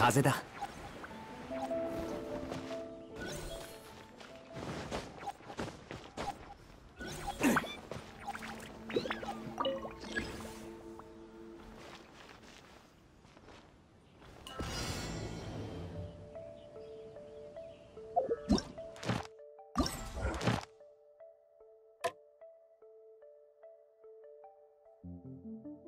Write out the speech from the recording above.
風だうん。